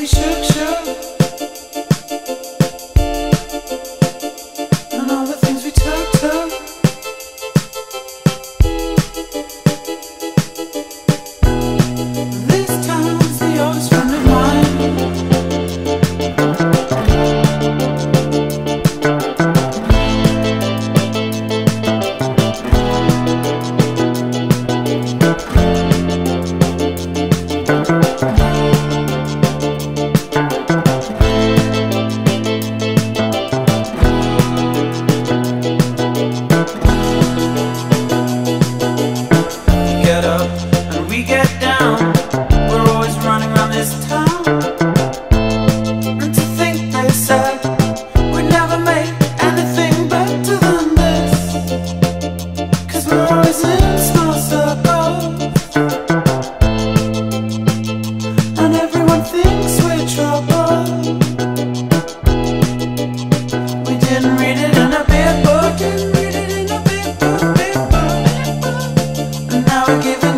we shook. give